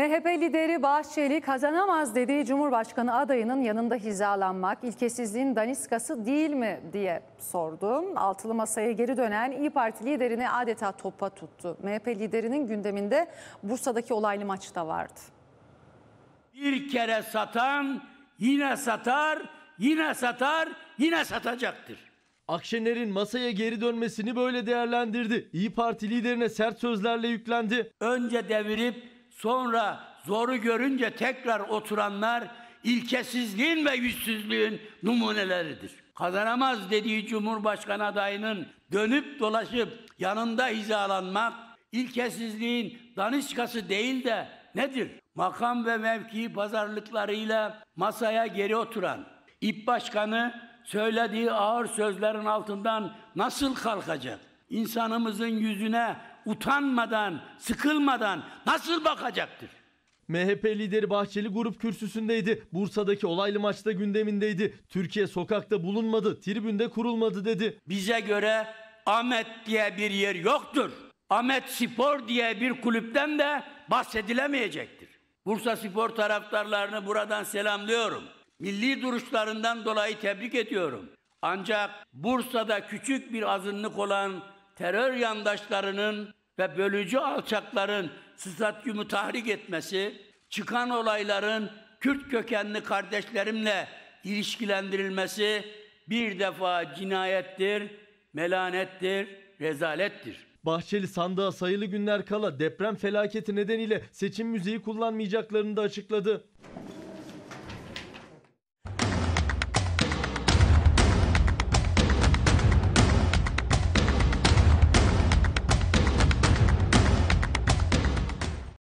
MHP lideri Bahçeli kazanamaz dediği Cumhurbaşkanı adayının yanında hizalanmak ilkesizliğin daniskası değil mi diye sordu. Altılı masaya geri dönen İyi Parti liderini adeta topa tuttu. MHP liderinin gündeminde Bursa'daki olaylı maç da vardı. Bir kere satan yine satar, yine satar, yine satacaktır. Akşener'in masaya geri dönmesini böyle değerlendirdi. İyi Parti liderine sert sözlerle yüklendi. Önce devirip sonra zoru görünce tekrar oturanlar ilkesizliğin ve yüzsüzlüğün numuneleridir. Kazanamaz dediği Cumhurbaşkanı adayının dönüp dolaşıp yanında hizalanmak ilkesizliğin daniskası değil de nedir? Makam ve mevki pazarlıklarıyla masaya geri oturan İP Başkanı söylediği ağır sözlerin altından nasıl kalkacak? İnsanımızın yüzüne utanmadan, sıkılmadan nasıl bakacaktır? MHP lideri Bahçeli grup kürsüsündeydi. Bursa'daki olaylı maçta gündemindeydi. Türkiye sokakta bulunmadı, tribünde kurulmadı dedi. Bize göre Ahmet diye bir yer yoktur. Ahmet Spor diye bir kulüpten de bahsedilemeyecektir. Bursa Spor taraftarlarını buradan selamlıyorum. Milli duruşlarından dolayı tebrik ediyorum. Ancak Bursa'da küçük bir azınlık olan terör yandaşlarının ve bölücü alçakların stadyumu tahrik etmesi, çıkan olayların Kürt kökenli kardeşlerimle ilişkilendirilmesi bir defa cinayettir, melanettir, rezalettir. Bahçeli sandığa sayılı günler kala deprem felaketi nedeniyle seçim müziği kullanmayacaklarını da açıkladı.